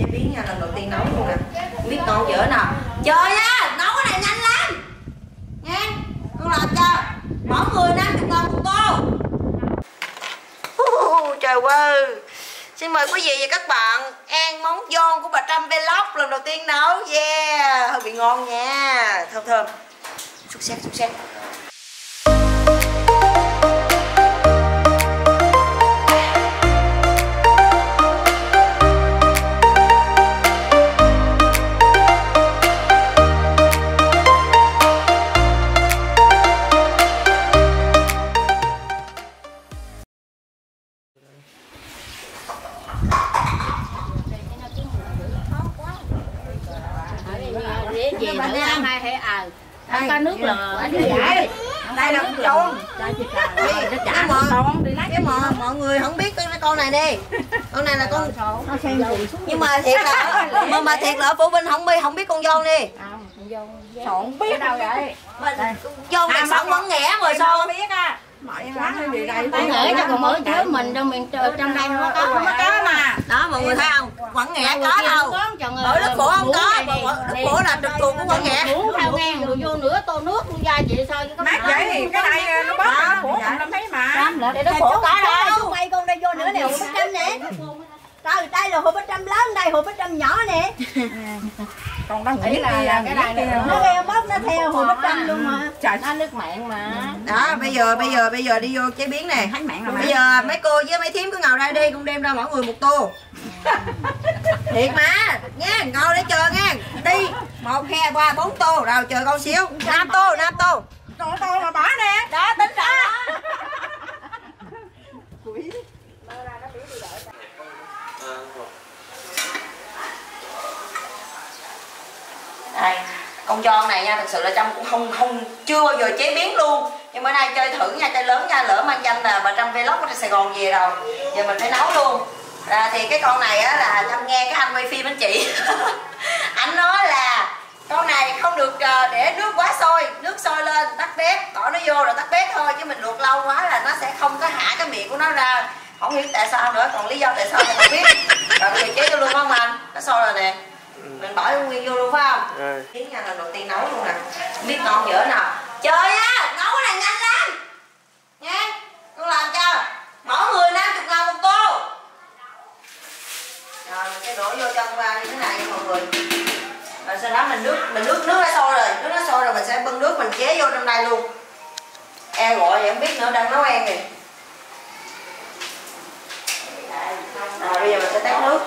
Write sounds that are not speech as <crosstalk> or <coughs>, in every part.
chế biến nha, lần đầu tiên nấu luôn nè. Không biết ngon dở nào chơi á nấu cái này nhanh lắm. Nha, con làm cho. Mỗi người năm chục lần một tô. Trời ơi. Xin mời quý vị và các bạn ăn món giòn của bà Trâm Vlog lần đầu tiên nấu. Yeah, hơi bị ngon nha. Thơm thơm. Xúc xếp xúc xếp con này đi. <laughs> Con này là con nó xem cùng xuống nhưng mà thiệt là mà, mà thiệt là phụ huynh không biết không biết con giòn đi. Sọn biết? Đâu vậy? Giòn này sẵn vẫn nghẽ rồi sao? Biết á. Mọi quán hay gì đây? Tôi nghĩ cho còn mới chứ mình trong miền trong đây không có Không có có mà đó mọi người thấy không quẩn nghẽ có đâu ở lớp phổ không có mà lớp phổ là trực thuộc của nghẽ Uống theo ngang rồi vô nửa tô nước luôn ra vậy sao chứ có Mát vậy thì cái này nó bớt nó khổ không thấy mà. Để nó khổ cả đâu quay con đây vô nữa nè hộp bánh trăm nè. Trời đây là hộp bánh trăm lớn đây hộp bánh trăm nhỏ nè <laughs> còn đang nghĩ là là cái này nữa nó đeo bóp nó theo hộp bánh trăm luôn mà. Trời nó nước mặn mà. Đó bây giờ bây giờ bây giờ đi vô chế biến nè. Thấy mạng là bây giờ mấy cô với mấy thím cứ ngồi đây đi con đem ra mỗi người một tô. <laughs> Thiệt mà. Nha ngồi để chờ nha. Đi. Một hai ba bốn tô. Rồi chờ con xíu. Năm tô năm tô còn tôi mà bỏ nè đó tính ra đây con này nha thật sự là trâm cũng không không chưa bao giờ chế biến luôn. Nhưng bữa nay chơi thử nha chơi lớn nha lỡ mang danh là bà trâm vlog ở sài gòn về rồi. Giờ mình phải nấu luôn. À, thì cái con này á là trâm nghe cái anh quay phim anh chị <laughs> anh nói là con này không được ờ, để nước quá sôi nước sôi lên tắt bếp bỏ nó vô rồi tắt bếp thôi chứ mình luộc lâu quá là nó sẽ không có hạ cái miệng của nó ra. Không hiểu tại sao nữa còn lý do tại sao thì không biết. Rồi bây giờ chế vô luôn không anh nó sôi rồi nè mình bỏ nguyên vô luôn phải không Rồi tiếng nha lần đầu tiên nấu luôn nè. Biết ngon dở nào chơi á, nấu cái này nhanh lắm. Nha, con làm cho. Mỗi người năm chục ngàn một tô. Rồi mình sẽ đổ vô trong qua như thế này nha mọi người. Rồi sau đó mình nước mình nước nước đã sôi rồi. Nước nó sôi rồi mình sẽ bưng nước mình chế vô trong đây luôn. E gọi vậy, không biết nữa, đang nấu em kìa. Rồi, bây giờ mình sẽ tắt nước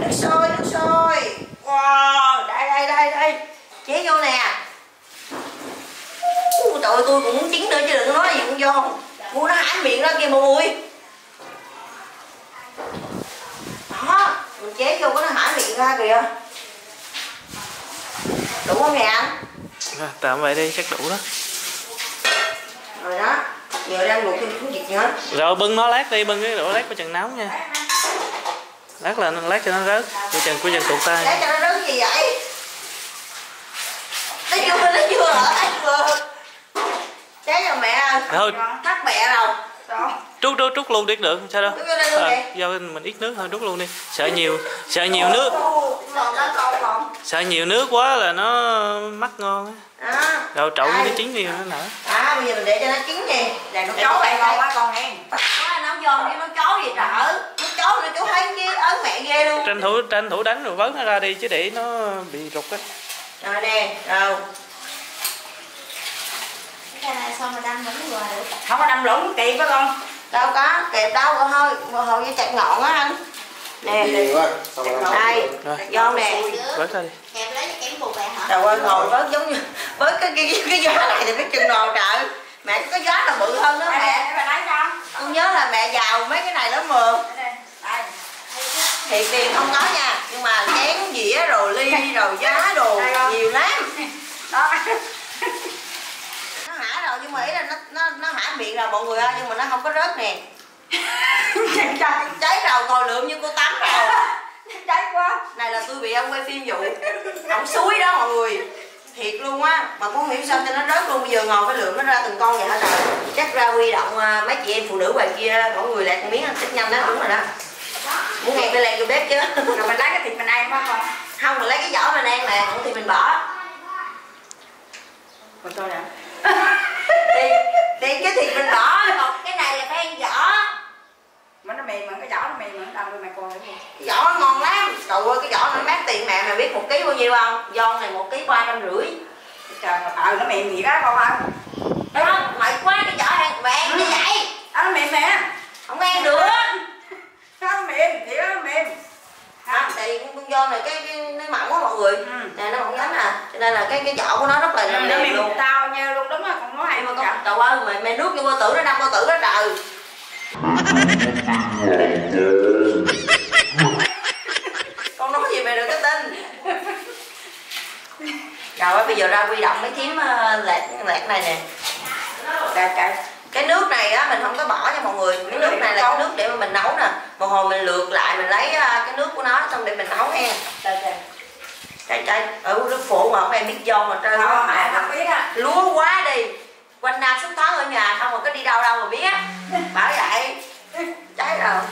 nước sôi nước sôi. Wow đây đây đây đây. Chế vô nè. Ơi, tôi cũng muốn chín nữa chứ đừng nói gì con giòn mua nó hãm miệng ra kìa mọi người đó mình chế vô có nó hãm miệng ra kìa. Đủ không nè Rồi, tạm vậy đi chắc đủ đó. Rồi đó giờ đang luộc thêm chút dịch nữa rồi bưng nó lát đi bưng cái đổ lát của chừng nóng nha lát là lát cho nó rớt. Của chừng của chừng để tay. Cho nó rớt gì vậy? Nó chưa nó chưa ở đây vừa chế cho mẹ. Ơi thôi. Thắt mẹ rồi. Trút trút trút luôn đi được sao đâu. Vô đây luôn Ờ, đi. do mình ít nước thôi trút luôn đi. Sợ nhiều sợ nhiều nước. Nó sợ nhiều nước quá là nó mắc ngon á. Rồi trậu Đây. nó chín đi nó nở. À bây giờ mình để cho nó chín nè để nó chấu lại ngon quá con hen nấu giòn đi nấu chó gì trở nấu chó nữa chú thấy cái luôn. Tranh thủ tranh thủ đánh rồi vớt nó ra đi chứ để nó bị rụt á. Rồi nè rồi. Cái này xong rồi đâm vừa được? Không có đâm lũng kịp với con. Đâu có kẹp đâu con thôi hồi như chặt ngọn á anh. Nè. đây Rồi. giòn nè. vớt ra đi. Kẹp lấy cái kém bù bè hả? Trời ơi ngồi vớt giống như với cái cái cái, giá này thì biết chừng nào trời. Mẹ cái giá là bự hơn đó mẹ con. Nhớ là mẹ giàu mấy cái này lắm mà thiệt tiền không có nha nhưng mà chén dĩa rồi ly rồi giá đồ nhiều lắm. Đó. <laughs> Nó hả rồi nhưng mà ý là nó nó nó hả miệng rồi mọi người ơi nhưng mà nó không có rớt nè. Cháy rồi ngồi lượm như cô tắm rồi. <laughs> Cháy quá. Này là tôi bị ông quay phim dụ ổng suối đó mọi người. Thiệt luôn á mà cũng không hiểu sao cho nó rớt luôn. Bây giờ ngồi phải lượm nó ra từng con vậy hả trời? Chắc ra huy động à, mấy chị em phụ nữ ngoài kia mỗi người một miếng ăn thích nhanh đó đúng rồi đó muốn nghe phải lẹt vô bếp chứ. Rồi mình lấy cái thịt mình ăn phải không? Không mình lấy cái vỏ mình ăn mà thì mình bỏ. Còn tôi nè. Thì, thì cái thịt mình bỏ còn cái này là phải ăn vỏ. Mà nó mềm mà cái vỏ nó mềm mà nó đâm mày còn cái vỏ ngon lắm. Trời ơi cái vỏ nó mát tiền mẹ mày biết một ký bao nhiêu không? Giòn này một ký ba trăm rưỡi. Trời ờ nó mềm gì đó con ơi đúng không? Mày quá cái vỏ ăn mẹ ăn như vậy. À, nó mềm nè không ăn được nó mềm? Thì nó mềm. Không tại vì con giòn này cái, cái nó mỏng quá mọi người. Ừ. nè nó mỏng lắm à. Cho nên là cái cái vỏ của nó rất là mềm mềm luôn. tao nha luôn đúng rồi con nói hay mà con trời. ơi mày mày nuốt như bao tử nó đâm bao tử đó trời. Con nói gì mày đừng có tin. Trời ơi bây giờ ra quy động mấy thím ờ, lẹt lẹt này nè. Trời trời cái nước này á mình không có bỏ nha mọi người. Cái nước này là cái nước để mà mình nấu nè. Một hồi mình lượt lại mình lấy ờ, cái nước của nó xong để mình nấu hen. Trời trời trời trời. Ở nước phụ mà không em biết dâu mà trơn không mẹ không biết á. Lúa quá đi. Quanh năm suốt tháng ở nhà không mà có đi đâu đâu mà biết. Bảo vậy. Cháy rồi.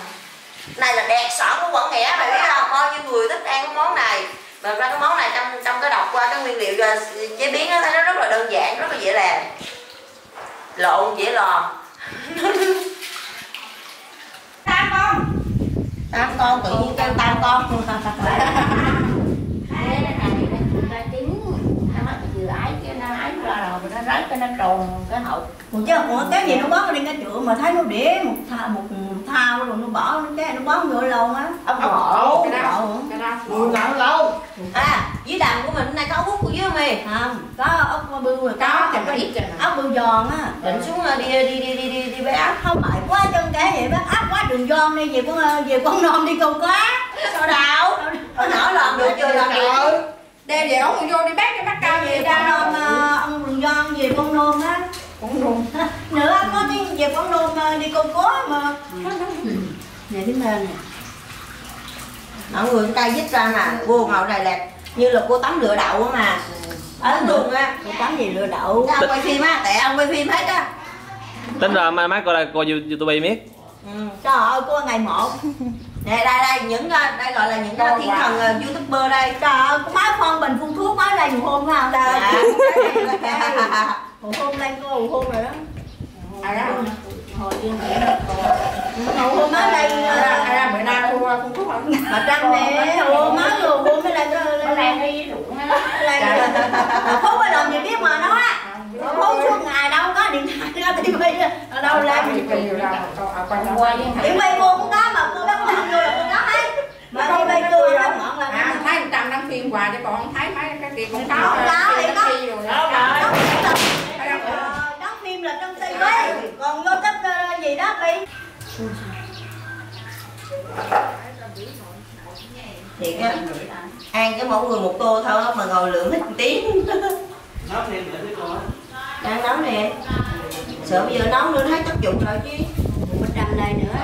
Này là đẹp sẵn của quận nghĩa mày biết không? Bao nhiêu người thích ăn cái món này? Mà ra cái món này trong trong cái đọc qua cái nguyên liệu ờ, chế biến á thấy nó rất là đơn giản rất là dễ làm lộn dễ lò tam con. Tám con tự nhiên kêu tam con. Nó mất vừa ái cái nó ái ra rồi nó rớt cái nó tròn cái hậu một chứ một cái gì nó bó lên cái chỗ mà thấy nó để một tha một thao rồi nó bỏ nó cái nó bó vô lâu á. Ốc ngộ. cái đó. Cái đó. Lâu đầm của mình này có ốc hút của dưới không mày không. Có ốc bưu rồi có chẳng có ít rồi ốc bưu giòn á. Định xuống ờ, đi đi đi đi đi đi với áp không phải quá chân cái vậy bác áp quá đường giòn đi về con về con non đi câu cá. Sao đâu nó nở làm được chưa làm được đem về ông vô đi bác cái bác cao về ra non ờ, ông đường giòn về con nôn á. Con nôn <laughs> nữa có đi về con nôn ờ, đi câu cá mà. Nè cái mền nè. Mọi người cây dít ra nè. Vô ngầu này là như là cô tắm lửa đậu á mà. Ấn luôn á. Cô tắm gì lừa đậu? Ông quay phim á tại ông quay phim hết á. Tính ra mai mát coi đây coi You- youtube miết ừ. trời ơi cô ngày một. Nè đây đây những ờ, đây gọi là những cái thiên thần ờ, youtuber đây. Trời ơi có má con mình phun thuốc má đây một hôm không Dạ. một hôm lên cô một hôm rồi đó à đó hồi hôm má đây ra bữa nay thu mà trăng nè ồ má rồi hôm mới lên nó lên đi ruộng á lên phú mới làm gì biết mà nó á suốt ngày đâu có điện thoại ra tivi ở đâu lên tivi cô cũng có mà cô bắt làm vô là cô có hết mà tivi cô là ngọn là thấy một trăm đăng phim quà cho còn thấy mấy cái kia cũng có Không có, thì có. Đó, đóng phim là- trong tivi còn vô tích đó bị thiệt á ăn cái mỗi người một tô thôi mà ngồi lượm hết một tiếng. Đang nấu nè. Sợ bây giờ nấu nữa thấy tác dụng rồi chứ. Một bịch trăm đây nữa.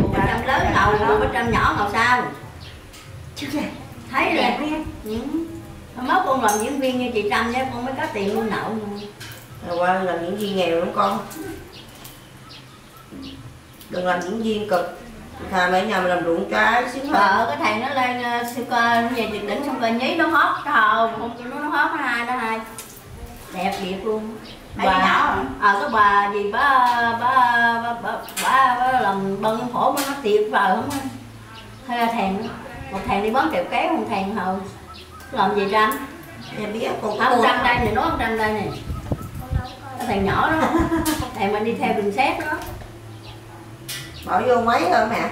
Một bịch trăm lớn ngầu một bịch trăm nhỏ ngầu sao? Thấy đẹp những mốt con làm diễn viên như chị Trâm nhé con mới có tiền con nậu rồi qua làm diễn viên nghèo lắm con đừng làm diễn viên cực. Thà mấy nhà mình làm ruộng trái xíu hơn Ờ, cái thằng nó lên ờ, siêu cơ nó về tuyệt đỉnh xong rồi nhí nó hót cái hầu không nó nó hót nó hai nó hai đẹp thiệt luôn. Mấy cái nhỏ hả? ờ cái bà gì bà bà bà bà, bà, bà làm bân khổ mà nó tiệt vợ không á hay là thèn đó. một thèn đi bán kẹo kéo một thèn hầu làm gì trăm em biết con à, cô một trăm đây này nói một trăm đây này. Cái thằng nhỏ đó. <laughs> Thèn mình đi theo bình xét đó bỏ vô mấy rồi mẹ.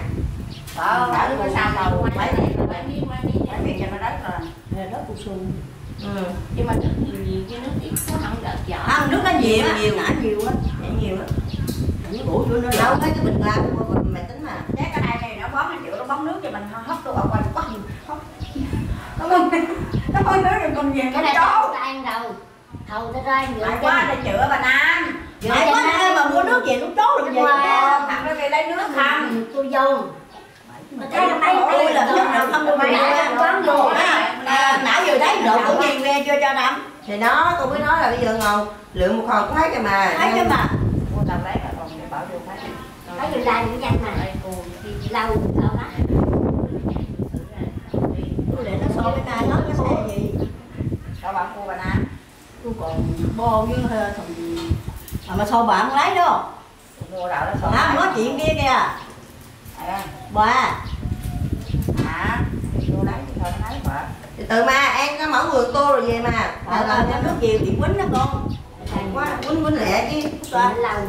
Ờ, đỡ có có sao đâu mấy mấy miếng mấy miếng cho nó đất rồi. Là đất của xuân ừ. Nhưng mà nước nhiều nhiều chứ nước ít có không đợt giỏ à, nước nó nhiều Nhiều, á nhiều. ngã nhiều á để nhiều lắm nó bổ chỗ nó lâu mấy cái bình ga của mẹ tính mà. Cái cái này này nó bón nó chịu nó bón nước cho mình hấp tôi ở quanh quá hấp nó bón nó bón nước rồi còn về cái cái này đâu ăn đâu. Thầu ta ra nhựa Lại quá để chữa bà Nam Ai quá ai mà mua nước về lúc chốt được vậy Thằng nó về lấy nước không tôi vô Thấy thấy tôi là nhất là không mua Mày nước á. quán vô À, à, nãy giờ thấy độ của gì về chưa cho đắm thì đó tôi mới nói là bây giờ ngồi lượm một hồi cũng thấy cái mà. Thấy chứ mà. Mua tầm lấy rồi lại những danh mà. Lâu lâu lắm. Tôi để nó so với ta nó cái xe gì? Sao bạn cô bà na tôi còn bo với hơi thằng mà mà so bạn lấy sao? À, nói chuyện kia kìa. À bà. À từ từ mà ăn có mở vườn tô rồi về mà. À, là cho nước nhiều bị quýnh đó con. Quá quýnh quýnh lẹ chứ. Lâu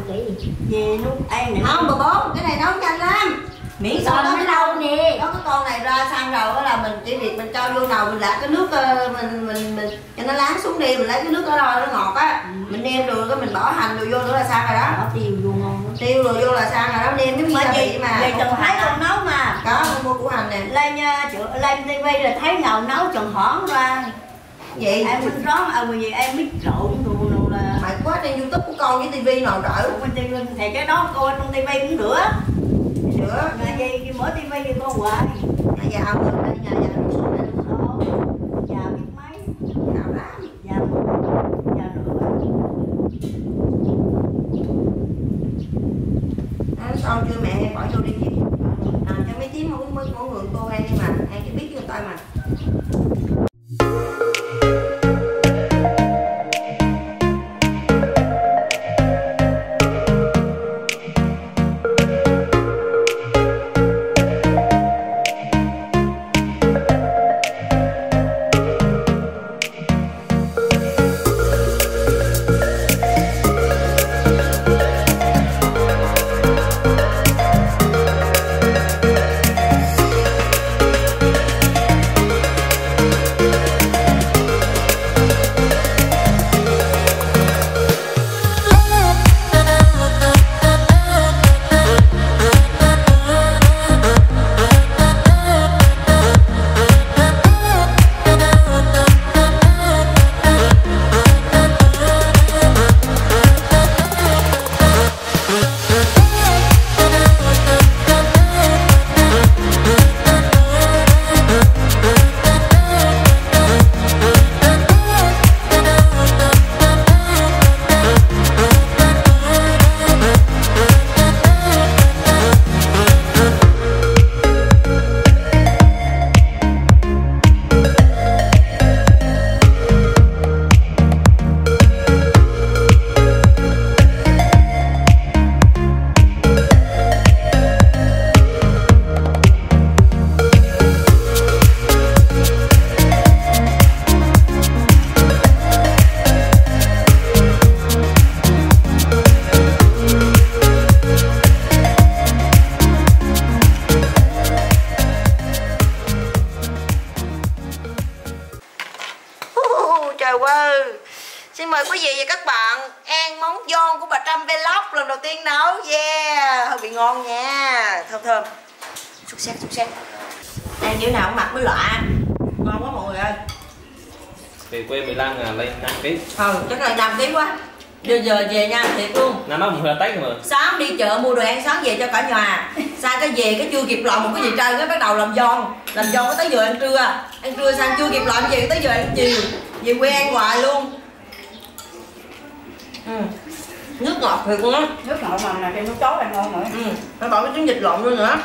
chị về lúc ăn không bà bố cái này nấu nhanh lắm miễn sao đó nó cái lâu nè. Có cái con này ra sang rồi đó là mình chỉ việc mình cho vô nồi mình lạc cái nước ờ, mình mình mình cho nó láng xuống đi mình lấy cái nước đó rồi nó ngọt á. Mình nêm rồi cái mình bỏ hành rồi vô nữa là sang rồi đó. Bỏ tiêu vô ngon tiêu rồi vô là sang rồi đó nêm giống như chị vị mà chừng có thấy con nấu mà. Có con mua củ hành nè. Lên chỗ lên tivi là thấy nào nấu chừng hỏng ra. Vậy em biết rón à vì em biết trộn đồ đồ là mày quá trên youtube của con với tivi nào đỡ tivi thì cái đó coi trong tivi cũng được nữa. Nhà gì khi mở tivi thì con hoài? Nhà giàu rồi đây nhà giàu rồi. Ồ, già biết mấy? Lắm già già nữa nó xong chưa mẹ bỏ vô đi. Chị làm cho mấy tiếng không có người cô ăn mà. Ăn cái biết người ta mà Trời ơi Xin mời quý vị và các bạn ăn món giòn của bà Trâm Vlog lần đầu tiên nấu. Yeah Hơi bị ngon nha. Thơm thơm. Xúc xếp xúc xếp Ăn kiểu nào cũng mặc mới lạ Ngon quá mọi người ơi. Về quê 15 ngàn lên 5 kg Ừ chắc là đàm tí quá. Giờ giờ về nha thiệt luôn. Nó nói hơi tách mà. Sáng đi chợ mua đồ ăn sáng về cho cả nhà. Sang cái về cái chưa kịp làm một cái gì trơn cái bắt đầu làm giòn. Làm giòn cái tới giờ ăn trưa. Ăn trưa sang chưa kịp làm gì tới giờ ăn chiều Về quê ăn hoài luôn. Ừ. Nước ngọt thiệt luôn á. Nước ngọt mà là thêm nước chó là ngon nữa. Ừ. Nó còn cái trứng vịt lộn luôn nữa.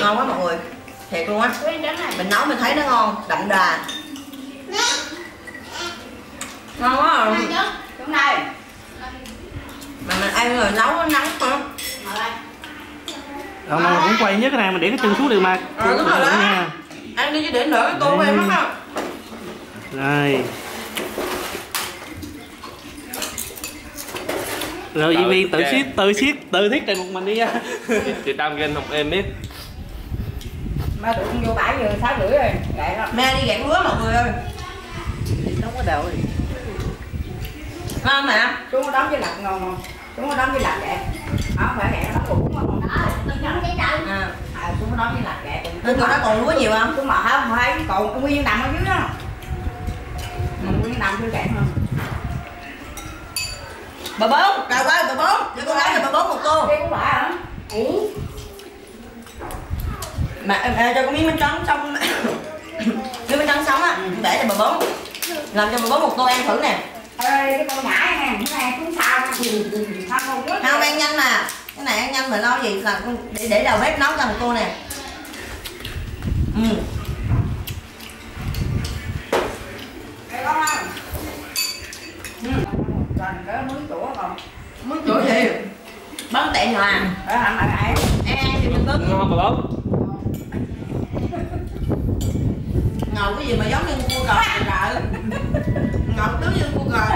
Ngon quá mọi người. Thiệt luôn á. Mình nấu mình thấy nó ngon, đậm đà. Ngon quá à. chúng này. Mà mình ăn rồi nấu nó nóng mà Đâu mà cũng quay nhớ cái này mình để cái chân xuống được mà. Ờ, đúng rồi đó. nha. Ăn đi chứ để nữa cái tô của em mất á Rồi Rồi Di Vi tự siết, tự siết, tự thiết trình một mình đi nha. Chị Tam ghen học em biết mà tụi con vô bãi giờ sáu rưỡi rồi đó. Mẹ đi gặt lúa mọi người ơi. Không có đậu gì. Ngon mẹ chúng có đóng với lạch ngon không? Chúng có đóng với lạch vậy không phải hẹn nó cũng ngon không? À. à chúng có đóng với lạch vậy Nên còn nó còn lúa nhiều không? chúng mà không thấy còn nguyên nằm ở dưới đó. mà nằm chưa cạn hơn Bà bốn, trời ơi bà bốn. Cho con gái cho bà bốn một tô. Đây cũng phải hả? Mà em à, cho con miếng bánh trắng xong. <coughs> Miếng bánh trắng sống á Để cho bà bốn. Làm cho bà bốn một tô ăn thử nè. Ơi cái con nhãi nè cái này cũng sao không ăn nhanh mà. Cái này ăn nhanh mà lo gì? Là con để để đầu bếp nấu cho một cô nè. Ừ. Không còn cái muối chủa còn muốn chỗ gì bắn tệ nhòa ở hẳn ở ấy ăn thì mình bớt ngon bà bố ngầu cái gì mà giống như cua thì sợ ngầu tướng như cua cò.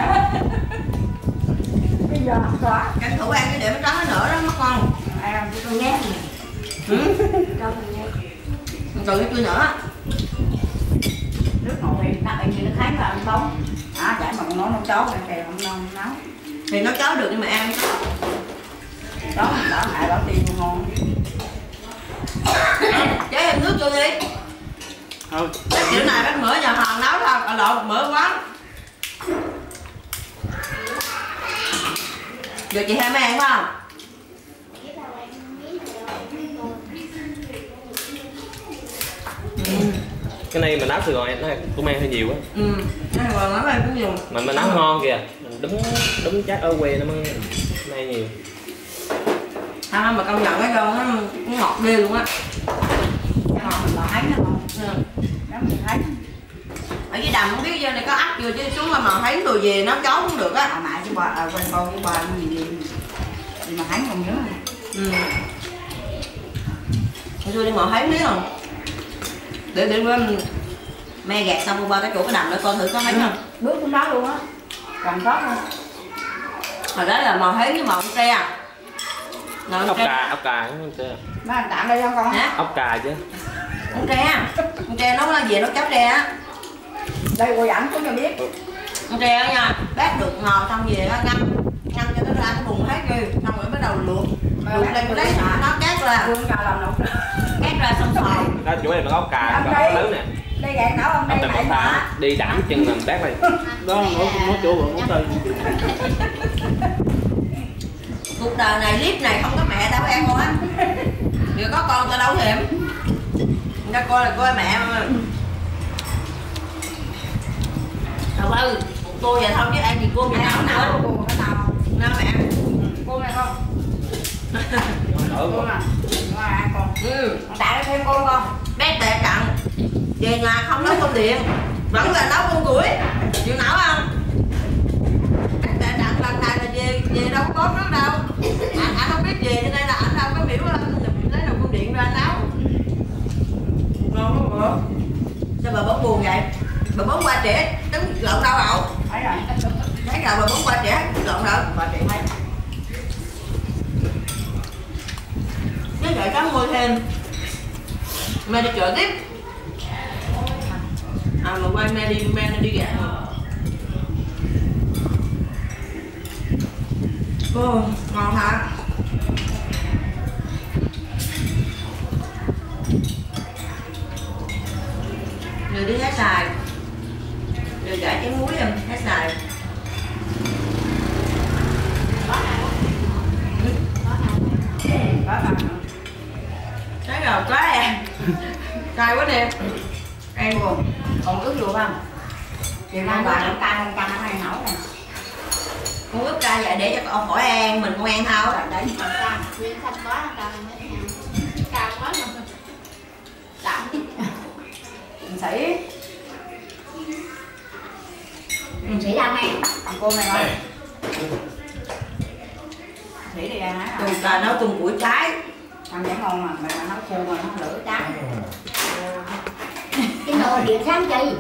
Bây giờ có tranh thủ ăn cái để nó trắng nó nở đó mất con. À tôi nghe ừ. cái chưa nở nước ngọt thì nó tự nhiên nó kháng vào ăn bóng nói nấu cháo này kèo không ngon nấu thì nó cháo được nhưng mà ăn đó đó hại đó tiền ngon. Chế em nước cho đi. Cái kiểu này bác mỡ nhà hàng nấu thôi à lộn mỡ quá giờ chị hai ăn phải không cái này mà nấu từ rồi nó cũng ăn hơi nhiều á ừ ăn còn nấu đây cũng dùng mà mà nấu ngon kìa mình đúng đúng chắc ở quê nó mới nay nhiều. À, mà công nhận cái rau nó, nó ngọt ghê luôn á. Ngon mà thấy nó ngon ừ. như thấy. Ở dưới đầm không biết giờ này có ấp chưa chứ xuống là mà thấy rồi về nấu cháo cũng được á. À mẹ chứ bà à, quên con với bà nó gì gì gì mà thấy còn nhớ này. ừ. Hồi xưa đi ngồi thấy biết không để để me gạt xong cô qua cái chỗ cái đầm để coi thử có thấy không? Bước cũng đó luôn á. Còn sót luôn. Hồi đó là mò thấy với mò tre. À Ngồi ốc tre. cà ốc cà không chưa nó làm tạm đây không con. Hả? Ốc cà chứ. Con tre. Con tre nấu là về nấu cháo tre á. Đây cô dẫn cũng cho biết. Con tre á nha. Bác được ngò xong về á ngâm. Ngâm cho nó ra cái bùn hết đi xong rồi bắt đầu luộc. Luộc lên lấy nó cát ra. Phương cho làm nụ cát ra xong rồi đó chủ em là ốc cà Ăn đi. lớn nè. Đây gạt nấu không ốc đây ốc hả? đi đảm chân làm bác này đó nói nói chỗ rồi món tây cuộc đời này clip này không có mẹ đâu em con á. Giờ có con tao đâu hiểm. Người ta coi là coi mẹ mà. Thật ơi, cô vậy thôi chứ ăn gì cô mẹ nào nào cô cái nào nào mẹ. Cô này không? Cô nè ừ. Nó thêm con bé tệ cặn. Về nhà không nấu cơm điện. Vẫn là nấu cơm củi. Chịu nấu không? Bé tệ cặn lần này là về về đâu có nước đâu. Anh anh không biết về cho nên là anh đâu có biểu là lấy đầu cơm điện ra nấu. Ngon quá bữa sao bà bóng buồn vậy? Bà bóng qua trẻ đứng lộn đâu đậu thấy rồi. Thấy rồi bà bóng qua trẻ lộn đâu? Bà chị thấy cái gậy cá mua thêm. Mẹ đi chợ tiếp. À mà quay mẹ đi mẹ nó đi gạt rồi Ô, ngon hả? Để cho con khỏi ăn, mình không ăn thôi. Rồi đấy Cam, nguyên thanh quá. Đậm. mình sĩ mình làm ăn thằng cô này thôi sĩ đi ăn á Tùm cà nấu tùm củi trái. Ăn dễ ngon mà mình mà nấu khô mà nó lửa trắng cái nồi điện sáng chi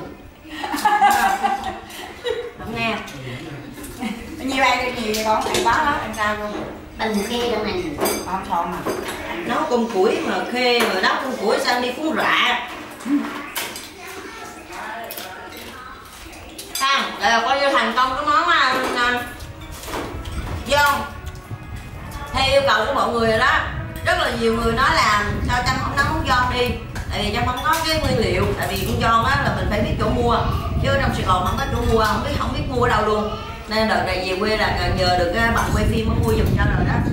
Không nghe nhiều ăn cái gì vậy con ăn quá đó ăn sao luôn? Từng kia đâu này không son mà. Nấu cơm củi mà khê mà nấu cơm củi sang đi cuốn rạ? À, đây là coi như thành công cái món à, à, dông Theo yêu cầu của mọi người rồi đó. Rất là nhiều người nói là sao Trâm không nấu món giòn đi. Tại vì Trâm không có cái nguyên liệu Tại vì con giòn á là mình phải biết chỗ mua. Chứ trong Sài Gòn không có chỗ mua, không biết không biết mua ở đâu luôn nên đợt này về quê là nhờ được cái bạn quay phim mới mua giùm cho rồi đó.